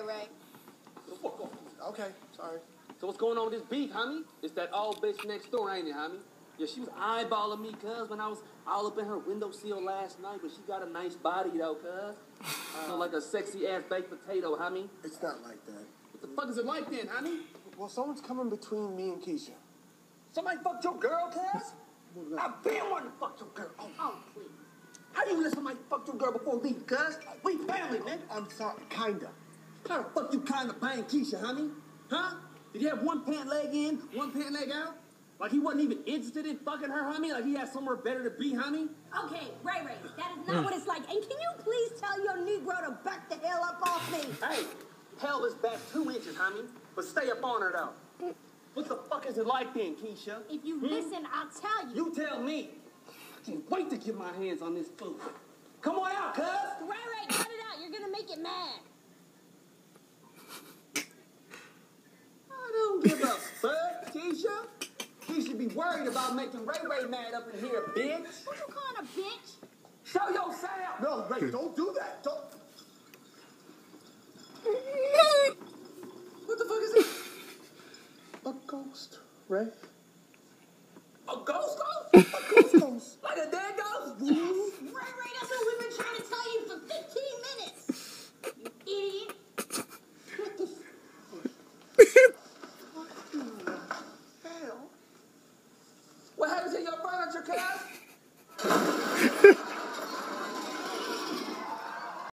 Ray Ray. Okay, sorry. So what's going on with this beef, homie? It's that old bitch next door, ain't it, homie? Yeah, she was eyeballing me, cuz, when I was all up in her windowsill last night, but she got a nice body, though, cuz. Uh, like a sexy-ass baked potato, homie. It's not like that. What the fuck is it like then, homie? Well, someone's coming between me and Keisha. Somebody fucked your girl, cuz? I've been wanting to fuck your girl. Oh, Oh, please. how do you let somebody fuck your girl before me, cuz? We family, man. I'm sorry, kinda. How the fuck you kind of bang Keisha, honey? Huh? Did he have one pant leg in, one pant leg out? Like he wasn't even interested in fucking her, homie? Like he had somewhere better to be, homie? Okay, Ray Ray, that is not mm. what it's like. And can you please tell your Negro to back the hell up off me? Hey, hell is back two inches, homie. But stay up on her, though. What the fuck is it like then, Keisha? If you hmm? listen, I'll tell you. You tell me. I can't wait to get my hands on this food. Come on out, cuz. Ray Ray, cut it out. You're gonna make it mad. I don't give a fuck, Keisha. Keisha be worried about making Ray Ray mad up in here, bitch. What you calling a bitch? Show yourself. No, Ray, hmm. don't do that. Don't. What the fuck is it? A ghost, Ray. A ghost ghost? A ghost ghost. Like a dead ghost? Ray Ray, that's what we've been trying to tell you for 15 minutes. You idiot. What the? cuz?